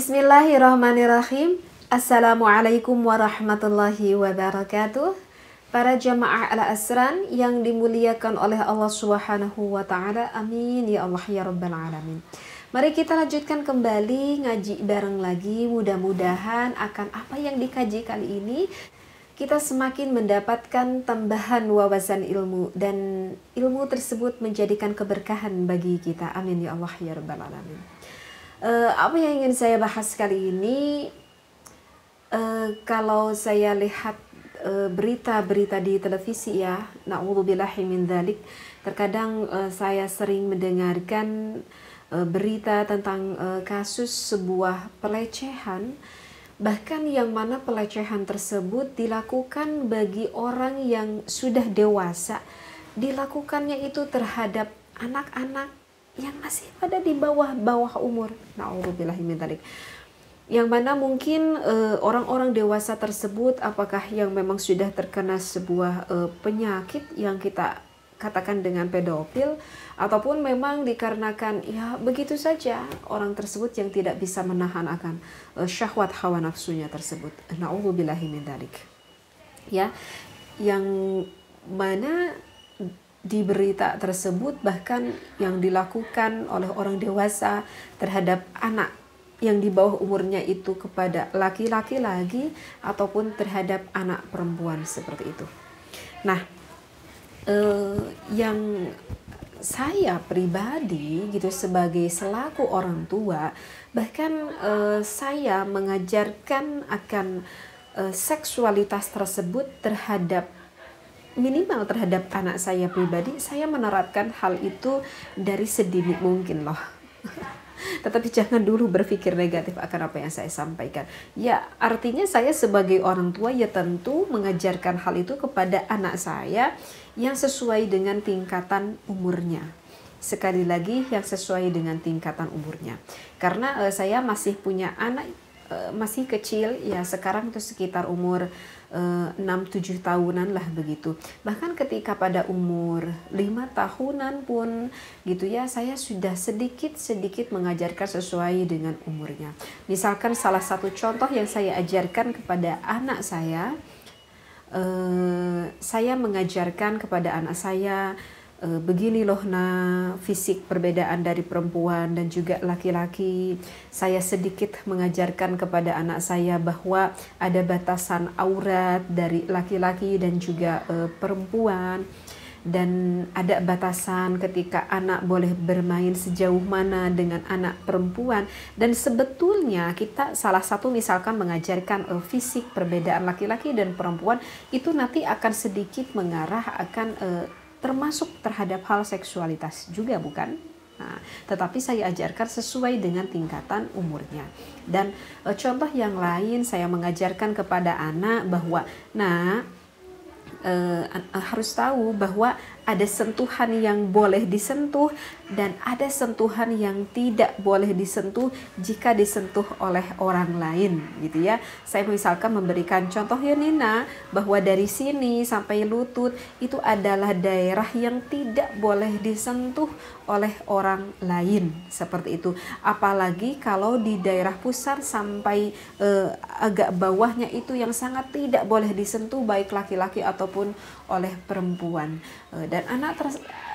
Bismillahirrahmanirrahim. Assalamualaikum warahmatullahi wabarakatuh. Para jamaah ala asran yang dimuliakan oleh Allah Subhanahu wa taala. Amin ya Allah ya rabbal alamin. Mari kita lanjutkan kembali ngaji bareng lagi. Mudah-mudahan akan apa yang dikaji kali ini kita semakin mendapatkan tambahan wawasan ilmu dan ilmu tersebut menjadikan keberkahan bagi kita. Amin ya Allah ya rabbal alamin. Uh, apa yang ingin saya bahas kali ini? Uh, kalau saya lihat eh, berita-berita di televisi ya, naudzubillahi min dzalik, terkadang saya sering mendengarkan berita tentang kasus sebuah pelecehan. Bahkan yang mana pelecehan tersebut dilakukan bagi orang yang sudah dewasa. Dilakukannya itu terhadap anak-anak yang masih pada di bawah-bawah umur. Nauzubillahiminzalik. Yang mana mungkin eh, orang-orang uh, dewasa tersebut apakah yang memang sudah terkena sebuah uh, penyakit yang kita katakan dengan pedofil ataupun memang dikarenakan ya begitu saja orang tersebut yang tidak bisa menahan akan uh, syahwat hawa nafsunya tersebut. Nauzubillahiminzalik. Ya, yang mana di berita tersebut bahkan yang dilakukan oleh orang dewasa terhadap anak yang di bawah umurnya itu kepada laki-laki lagi ataupun terhadap anak perempuan seperti itu. Nah, eh, yang saya pribadi gitu sebagai selaku orang tua bahkan eh, saya mengajarkan akan eh, seksualitas tersebut terhadap minimal terhadap anak saya pribadi saya menerapkan hal itu dari sedini mungkin loh. Tetapi jangan dulu berpikir negatif akan apa yang saya sampaikan. Ya artinya saya sebagai orang tua ya tentu mengajarkan hal itu kepada anak saya yang sesuai dengan tingkatan umurnya. Sekali lagi yang sesuai dengan tingkatan umurnya. Karena uh, saya masih punya anak uh, masih kecil ya sekarang itu sekitar umur 6-7 tahunan lah begitu. Bahkan ketika pada umur 5 tahunan pun gitu ya saya sudah sedikit-sedikit mengajarkan sesuai dengan umurnya. Misalkan salah satu contoh yang saya ajarkan kepada anak saya, eh, saya mengajarkan kepada anak saya begini loh nah fisik perbedaan dari perempuan dan juga laki-laki. Saya sedikit mengajarkan kepada anak saya bahwa ada batasan aurat dari laki-laki dan juga e, perempuan dan ada batasan ketika anak boleh bermain sejauh mana dengan anak perempuan dan sebetulnya kita salah satu misalkan mengajarkan uh, fisik perbedaan laki-laki dan perempuan itu nanti akan sedikit mengarah akan uh, termasuk terhadap hal seksualitas juga bukan? Nah, tetapi saya ajarkan sesuai dengan tingkatan umurnya. Dan e, contoh yang lain saya mengajarkan kepada anak bahwa nah e, harus tahu bahwa ada sentuhan yang boleh disentuh dan ada sentuhan yang tidak boleh disentuh jika disentuh oleh orang lain gitu ya. Saya misalkan memberikan contoh ya Nina bahwa dari sini sampai lutut itu adalah daerah yang tidak boleh disentuh oleh orang lain seperti itu. Apalagi kalau di daerah pusar sampai eh, agak bawahnya itu yang sangat tidak boleh disentuh baik laki-laki ataupun oleh perempuan. Eh, anak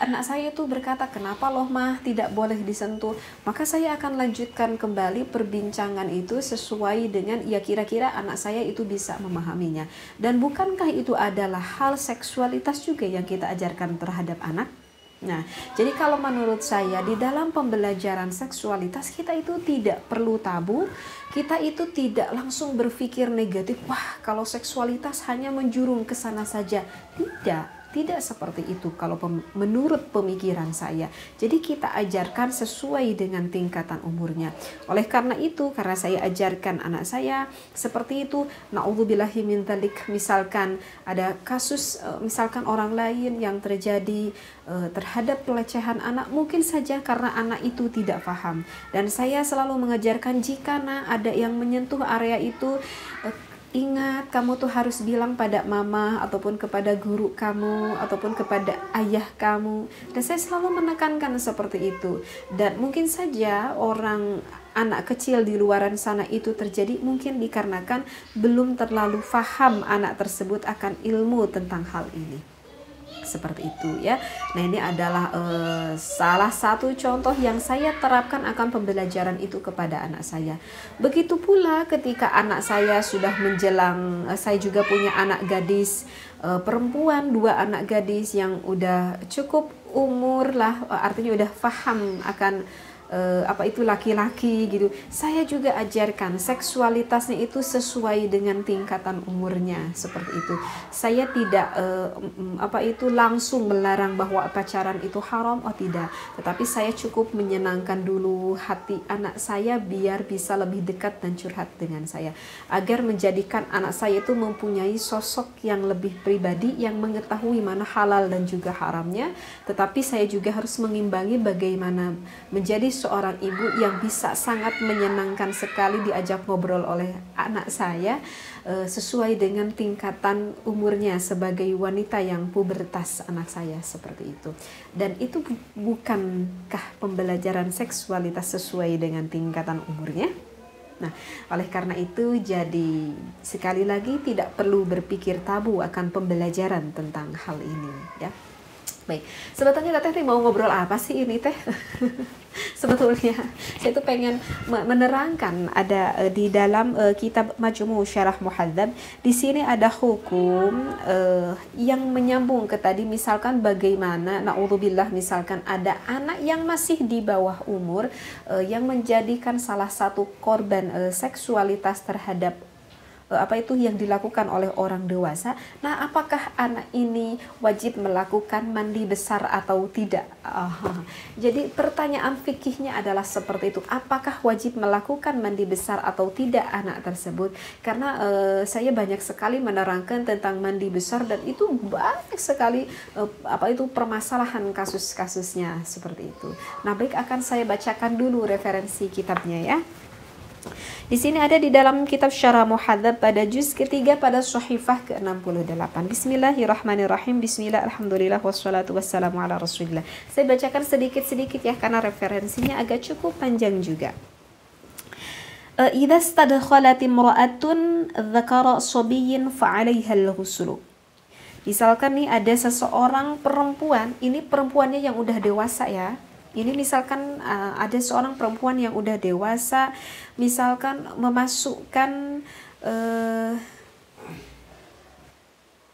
anak saya itu berkata kenapa loh mah tidak boleh disentuh? Maka saya akan lanjutkan kembali perbincangan itu sesuai dengan ya kira-kira anak saya itu bisa memahaminya. Dan bukankah itu adalah hal seksualitas juga yang kita ajarkan terhadap anak? Nah, jadi kalau menurut saya di dalam pembelajaran seksualitas kita itu tidak perlu tabu, kita itu tidak langsung berpikir negatif, wah kalau seksualitas hanya menjurung ke sana saja. Tidak, tidak seperti itu kalau pem menurut pemikiran saya. Jadi kita ajarkan sesuai dengan tingkatan umurnya. Oleh karena itu, karena saya ajarkan anak saya seperti itu, naudzubillahi min misalkan ada kasus eh, misalkan orang lain yang terjadi uh, terhadap pelecehan anak mungkin saja karena anak itu tidak paham. Dan saya selalu mengajarkan jika ada yang menyentuh area itu uh, ingat kamu tuh harus bilang pada mama ataupun kepada guru kamu ataupun kepada ayah kamu. Dan saya selalu menekankan seperti itu. Dan mungkin saja orang anak kecil di luaran sana itu terjadi mungkin dikarenakan belum terlalu faham anak tersebut akan ilmu tentang hal ini seperti itu ya. Nah, ini adalah uh, salah satu contoh yang saya terapkan akan pembelajaran itu kepada anak saya. Begitu pula ketika anak saya sudah menjelang uh, saya juga punya anak gadis uh, perempuan, dua anak gadis yang udah cukup umur lah artinya udah paham akan uh, apa itu laki-laki gitu. Saya juga ajarkan seksualitasnya itu sesuai dengan tingkatan umurnya seperti itu. Saya tidak uh, apa itu langsung melarang bahwa pacaran itu haram oh tidak, tetapi saya cukup menyenangkan dulu hati anak saya biar bisa lebih dekat dan curhat dengan saya agar menjadikan anak saya itu mempunyai sosok yang lebih pribadi yang mengetahui mana halal dan juga haramnya, tetapi saya juga harus mengimbangi bagaimana menjadi seorang ibu yang bisa sangat menyenangkan sekali diajak ngobrol oleh anak saya uh, sesuai dengan tingkatan umurnya sebagai wanita yang pubertas anak saya seperti itu. Dan itu bukankah pembelajaran seksualitas sesuai dengan tingkatan umurnya? Nah, oleh karena itu jadi sekali lagi tidak perlu berpikir tabu akan pembelajaran tentang hal ini ya. Baik, sebetulnya Teh mau ngobrol apa sih ini Teh? sebetulnya saya tuh pengen menerangkan ada uh, di dalam uh, kitab Majmu' Syarah Muhadzab di sini ada hukum uh, yang menyambung ke tadi misalkan bagaimana naudzubillah misalkan ada anak yang masih di bawah umur uh, yang menjadikan salah satu korban uh, seksualitas terhadap apa itu yang dilakukan oleh orang dewasa. Nah, apakah anak ini wajib melakukan mandi besar atau tidak? Uh, jadi pertanyaan fikihnya adalah seperti itu. Apakah wajib melakukan mandi besar atau tidak anak tersebut? Karena uh, saya banyak sekali menerangkan tentang mandi besar dan itu banyak sekali uh, apa itu permasalahan kasus-kasusnya seperti itu. Nah, baik akan saya bacakan dulu referensi kitabnya ya. Di sini ada di dalam kitab Syarah Muhadzab pada juz ketiga pada Sahifah ke-68. Bismillahirrahmanirrahim. Bismillah, alhamdulillah, wassalatu wassalamu ala rasulillah. Saya bacakan sedikit-sedikit ya karena referensinya agak cukup panjang juga. إذا استدخلت امرأة ذكر صبي فعليها الغسل Misalkan nih ada seseorang perempuan, ini perempuannya yang udah dewasa ya, ini misalkan uh, ada seorang perempuan yang udah dewasa misalkan memasukkan uh,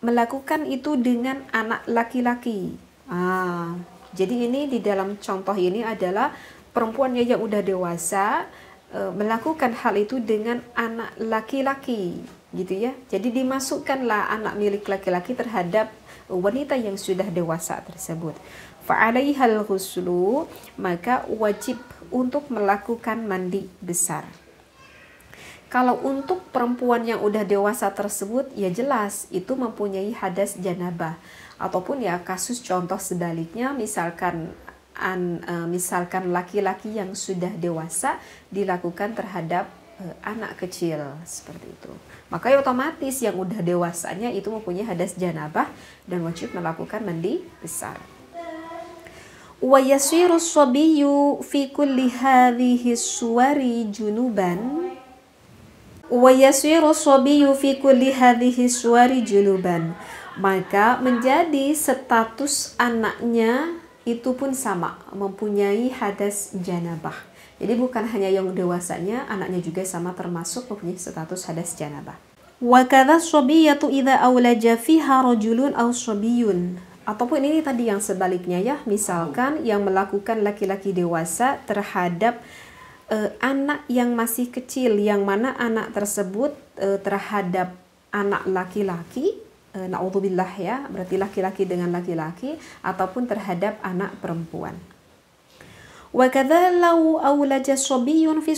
melakukan itu dengan anak laki-laki. Ah jadi ini di dalam contoh ini adalah perempuannya yang udah dewasa uh, melakukan hal itu dengan anak laki-laki gitu ya. Jadi dimasukkanlah anak milik laki-laki terhadap wanita yang sudah dewasa tersebut fa'alaihal ghuslu maka wajib untuk melakukan mandi besar. Kalau untuk perempuan yang udah dewasa tersebut ya jelas itu mempunyai hadas janabah ataupun ya kasus contoh sebaliknya misalkan an, uh, misalkan laki-laki yang sudah dewasa dilakukan terhadap Eh, anak kecil seperti itu. Makanya otomatis yang udah dewasanya itu mempunyai hadas janabah dan wajib melakukan mandi besar. Wa yasiru sabiyyu fi kulli hadhihi suwari junuban wa yasiru sabiyyu fi kulli hadhihi suwari junuban. Maka menjadi status anaknya itu pun sama mempunyai hadas janabah jadi bukan hanya yang dewasanya, anaknya juga sama termasuk mempunyai status hadas janabah. Wakadha sobiyatu idha awlaja fiha rojulun aw sobiyun. Ataupun ini tadi yang sebaliknya ya, misalkan yang melakukan laki-laki dewasa terhadap uh, anak yang masih kecil, yang mana anak tersebut uh, terhadap anak laki-laki, uh, naudzubillah ya, berarti laki-laki dengan laki-laki, ataupun terhadap anak perempuan wa law awlaja fi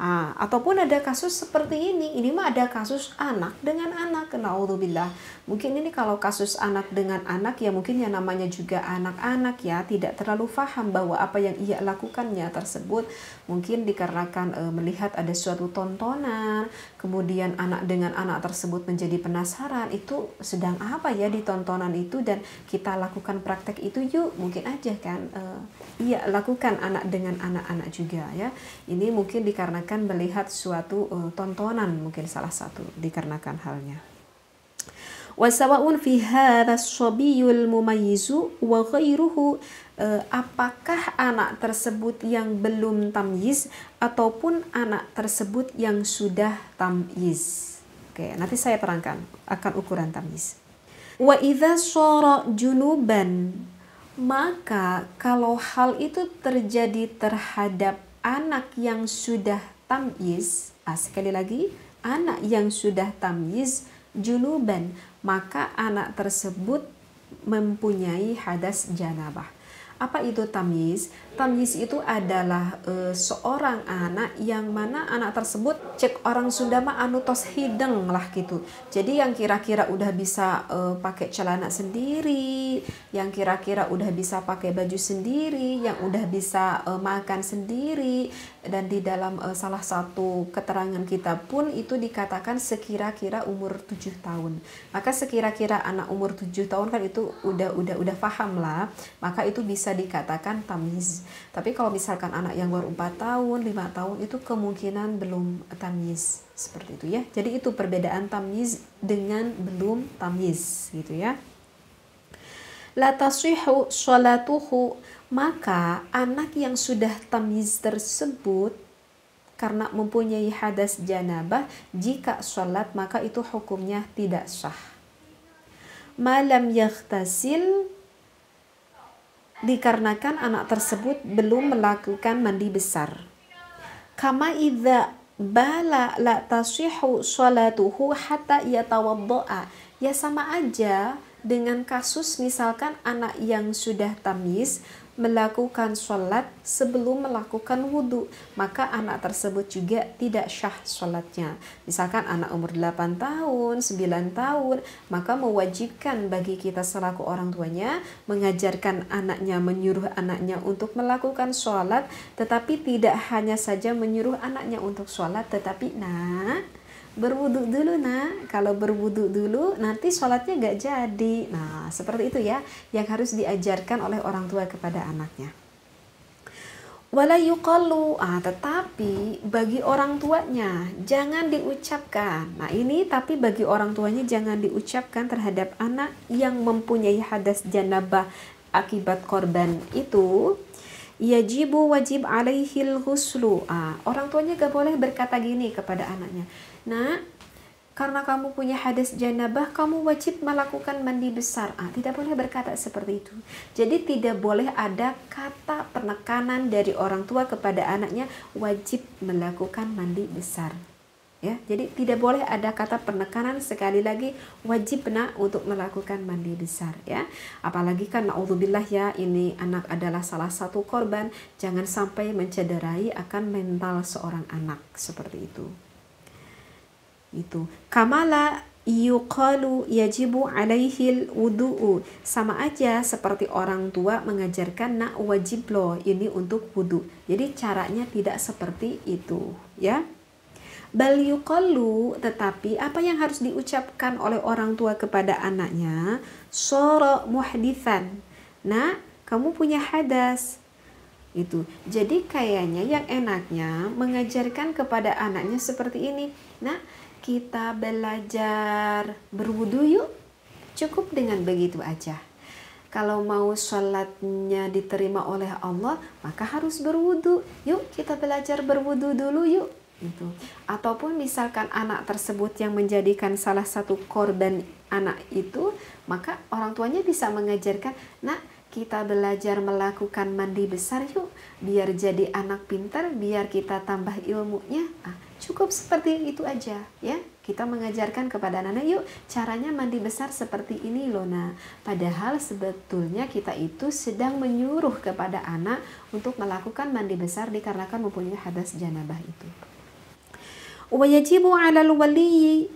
Nah, ataupun ada kasus seperti ini, ini mah ada kasus anak dengan anak, naudzubillah. Mungkin ini kalau kasus anak dengan anak ya mungkin yang namanya juga anak-anak ya. Tidak terlalu paham bahwa apa yang ia lakukannya tersebut mungkin dikarenakan e, melihat ada suatu tontonan, kemudian anak dengan anak tersebut menjadi penasaran itu sedang apa ya di tontonan itu dan kita lakukan praktek itu yuk mungkin aja kan e, iya lakukan anak dengan anak-anak juga ya. Ini mungkin dikarenakan akan melihat suatu uh, tontonan mungkin salah satu dikarenakan halnya. Wasawa'un fi hadha mumayyizu wa ghairuhu uh, apakah anak tersebut yang belum tamyiz ataupun anak tersebut yang sudah tamyiz. Oke, nanti saya terangkan akan ukuran tamyiz. Wa idza shara junuban maka kalau hal itu terjadi terhadap anak yang sudah tamyiz, ah, sekali lagi, anak yang sudah tamyiz junuban, maka anak tersebut mempunyai hadas janabah. Apa itu tamyiz? Tamyiz itu adalah e, seorang anak yang mana anak tersebut cek orang Sunda mah anu tos hideng lah gitu. Jadi yang kira-kira udah bisa e, pakai celana sendiri, yang kira-kira udah bisa pakai baju sendiri, yang udah bisa e, makan sendiri dan di dalam e, salah satu keterangan kita pun itu dikatakan sekira-kira umur 7 tahun. Maka sekira-kira anak umur 7 tahun kan itu udah udah udah paham lah. Maka itu bisa dikatakan tamyiz. Tapi kalau misalkan anak yang baru 4 tahun, 5 tahun itu kemungkinan belum tamyiz seperti itu ya. Jadi itu perbedaan tamyiz dengan belum tamyiz gitu ya. La tashihu sholatuhu maka anak yang sudah tamyiz tersebut karena mempunyai hadas janabah jika sholat maka itu hukumnya tidak sah malam yaghtasil dikarenakan anak tersebut belum melakukan mandi besar. Kama idza bala la tasihu salatuhu hatta yatawaddoa. Ya sama aja dengan kasus misalkan anak yang sudah tamis melakukan sholat sebelum melakukan wudhu maka anak tersebut juga tidak syah sholatnya. Misalkan anak umur 8 tahun 9 tahun maka mewajibkan bagi kita selaku orang tuanya mengajarkan anaknya menyuruh anaknya untuk melakukan sholat tetapi tidak hanya saja menyuruh anaknya untuk sholat tetapi nah berwudhu dulu nak. Kalau berwudhu dulu nanti sholatnya gak jadi. Nah seperti itu ya yang harus diajarkan oleh orang tua kepada anaknya. Wala yuqallu. Ah tetapi bagi orang tuanya jangan diucapkan. Nah ini tapi bagi orang tuanya jangan diucapkan terhadap anak yang mempunyai hadas janabah akibat korban itu. Yajibu wajib alaihil huslu ah, orang tuanya gak boleh berkata gini kepada anaknya Nah, karena kamu punya hadas janabah, kamu wajib melakukan mandi besar. Ah, tidak boleh berkata seperti itu. Jadi tidak boleh ada kata penekanan dari orang tua kepada anaknya wajib melakukan mandi besar. Ya, jadi tidak boleh ada kata penekanan sekali lagi wajib nak untuk melakukan mandi besar ya. Apalagi kan naudzubillah ya ini anak adalah salah satu korban, jangan sampai mencederai akan mental seorang anak seperti itu itu. Kamala yuqalu yajibu alaihil wudu'u sama aja seperti orang tua mengajarkan nak wajib loh ini untuk wudu. Jadi caranya tidak seperti itu ya. Bal yuqalu tetapi apa yang harus diucapkan oleh orang tua kepada anaknya? Soro muhdithan. Nah kamu punya hadas. Itu. Jadi kayaknya yang enaknya mengajarkan kepada anaknya seperti ini. Nah kita belajar berwudu yuk. Cukup dengan begitu aja. Kalau mau sholatnya diterima oleh Allah, maka harus berwudu. Yuk kita belajar berwudu dulu yuk. Itu. Ataupun misalkan anak tersebut yang menjadikan salah satu korban anak itu, maka orang tuanya bisa mengajarkan, nak kita belajar melakukan mandi besar yuk, biar jadi anak pintar, biar kita tambah ilmunya. Ah, Cukup seperti itu aja ya. Kita mengajarkan kepada anak-anak yuk caranya mandi besar seperti ini loh nah. Padahal sebetulnya kita itu sedang menyuruh kepada anak untuk melakukan mandi besar dikarenakan mempunyai hadas janabah itu. Wajibu 'alal wali.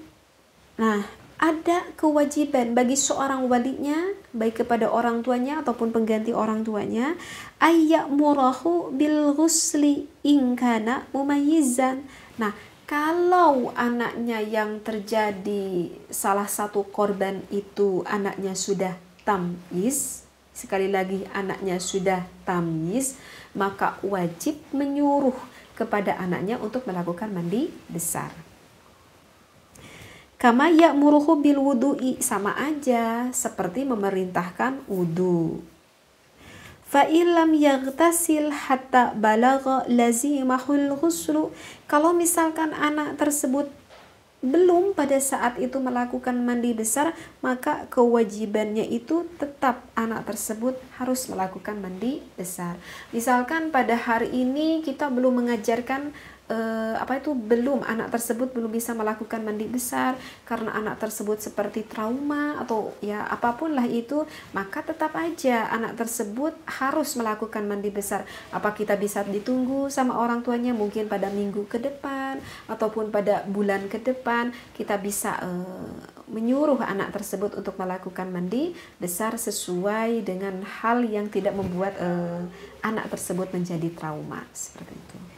Nah, ada kewajiban bagi seorang walinya baik kepada orang tuanya ataupun pengganti orang tuanya ayyak murahu bil ghusli ingkana mumayyizan. Nah, kalau anaknya yang terjadi salah satu korban itu anaknya sudah tamyiz, sekali lagi anaknya sudah tamyiz, maka wajib menyuruh kepada anaknya untuk melakukan mandi besar. Kama ya'muruhu bil wudu'i sama aja seperti memerintahkan wudu. Fa illam yaghtasil hatta balagha lazimahul ghuslu. Kalau misalkan anak tersebut belum pada saat itu melakukan mandi besar, maka kewajibannya itu tetap anak tersebut harus melakukan mandi besar. Misalkan pada hari ini kita belum mengajarkan uh, apa itu belum anak tersebut belum bisa melakukan mandi besar karena anak tersebut seperti trauma atau ya apa pun lah itu maka tetap aja anak tersebut harus melakukan mandi besar. Apa kita bisa ditunggu sama orang tuanya mungkin pada minggu ke depan ataupun pada bulan ke depan? Kita bisa uh, menyuruh anak tersebut untuk melakukan mandi besar sesuai dengan hal yang tidak membuat uh, anak tersebut menjadi trauma. Seperti itu.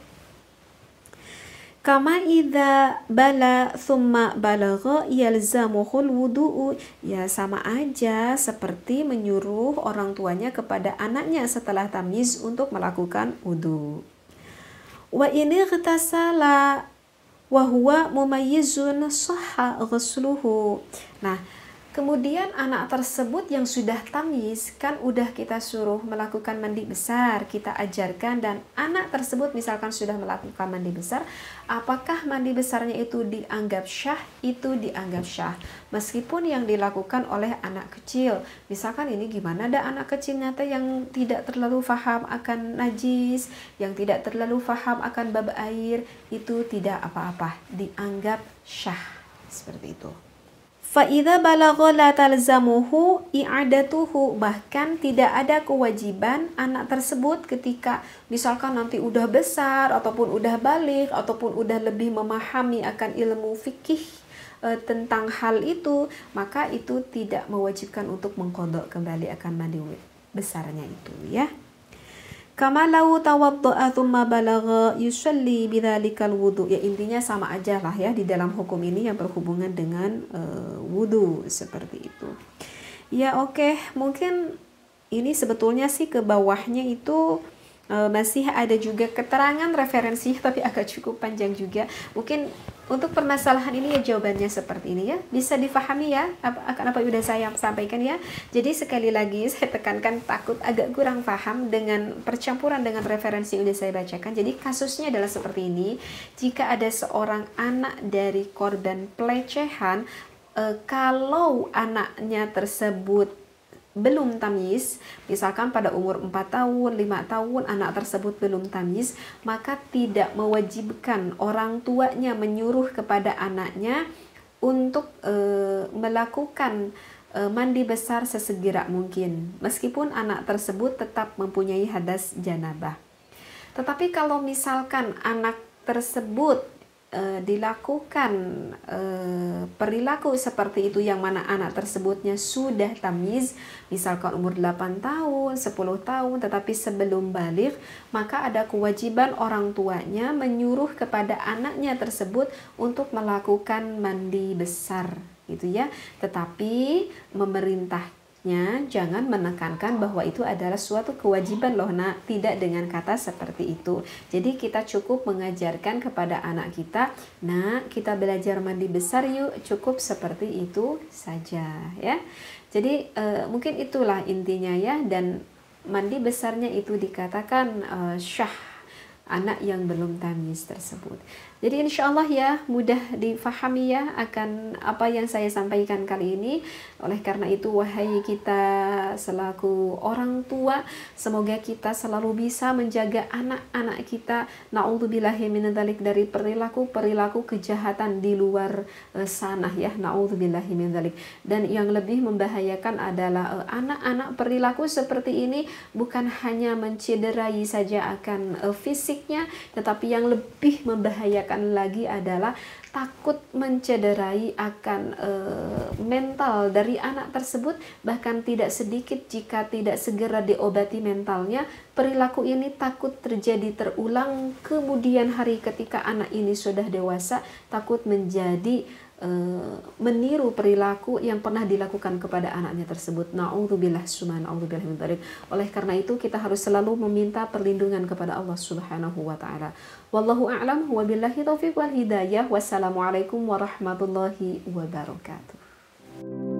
Kama idza bala thumma balagha yalzamuhul wudu'u. Ya sama aja seperti menyuruh orang tuanya kepada anaknya setelah tamyiz untuk melakukan wudu. Wa ini ghtasala wa huwa mumayyizun sahha ghusluhu. Nah, Kemudian anak tersebut yang sudah tamyiz kan udah kita suruh melakukan mandi besar, kita ajarkan dan anak tersebut misalkan sudah melakukan mandi besar, apakah mandi besarnya itu dianggap syah? Itu dianggap syah. Meskipun yang dilakukan oleh anak kecil. Misalkan ini gimana ada anak kecil nyata yang tidak terlalu faham akan najis, yang tidak terlalu faham akan bab air, itu tidak apa-apa, dianggap syah. Seperti itu. Fa'idha balagha la talzamuhu i'adatuhu bahkan tidak ada kewajiban anak tersebut ketika misalkan nanti udah besar ataupun udah balik ataupun udah lebih memahami akan ilmu fikih e, tentang hal itu maka itu tidak mewajibkan untuk mengkodok kembali akan mandi besarnya itu ya. Kama lau tawaddu'a thumma balagha yusalli bidzalikal wudu. Ya intinya sama aja lah ya di dalam hukum ini yang berhubungan dengan uh, wudu seperti itu. Ya oke, okay. mungkin ini sebetulnya sih ke bawahnya itu masih ada juga keterangan referensi tapi agak cukup panjang juga. Mungkin untuk permasalahan ini ya jawabannya seperti ini ya. Bisa difahami ya apa, akan apa sudah saya sampaikan ya. Jadi sekali lagi saya tekankan takut agak kurang paham dengan percampuran dengan referensi yang sudah saya bacakan. Jadi kasusnya adalah seperti ini. Jika ada seorang anak dari korban pelecehan eh, kalau anaknya tersebut belum tamyiz, misalkan pada umur 4 tahun, 5 tahun anak tersebut belum tamyiz, maka tidak mewajibkan orang tuanya menyuruh kepada anaknya untuk e, melakukan e, mandi besar sesegera mungkin, meskipun anak tersebut tetap mempunyai hadas janabah. Tetapi kalau misalkan anak tersebut e, dilakukan e, perilaku seperti itu yang mana anak tersebutnya sudah tamiz misalkan umur 8 tahun, 10 tahun tetapi sebelum balik maka ada kewajiban orang tuanya menyuruh kepada anaknya tersebut untuk melakukan mandi besar gitu ya. Tetapi memerintah jangan menekankan bahwa itu adalah suatu kewajiban loh nak. Tidak dengan kata seperti itu. Jadi kita cukup mengajarkan kepada anak kita nah kita belajar mandi besar yuk. Cukup seperti itu saja ya. Jadi e, mungkin itulah intinya ya. Dan mandi besarnya itu dikatakan e, syah anak yang belum tamis tersebut jadi insya Allah ya mudah difahami ya akan apa yang saya sampaikan kali ini. Oleh karena itu wahai kita selaku orang tua, semoga kita selalu bisa menjaga anak-anak kita. Naudzubillahi minadzalik dari perilaku-perilaku kejahatan di luar uh, sana ya. Naudzubillahi minadzalik. Dan yang lebih membahayakan adalah eh, anak-anak perilaku seperti ini bukan hanya mencederai saja akan uh, fisik fisiknya, tetapi yang lebih membahayakan lagi adalah takut mencederai akan e, mental dari anak tersebut bahkan tidak sedikit jika tidak segera diobati mentalnya. Perilaku ini takut terjadi terulang kemudian hari ketika anak ini sudah dewasa takut menjadi meniru perilaku yang pernah dilakukan kepada anaknya tersebut. Nauzubillah min Oleh karena itu kita harus selalu meminta perlindungan kepada Allah Subhanahu wa taala. Wallahu a'lam wa billahi taufiq wal hidayah. Wassalamualaikum warahmatullahi wabarakatuh.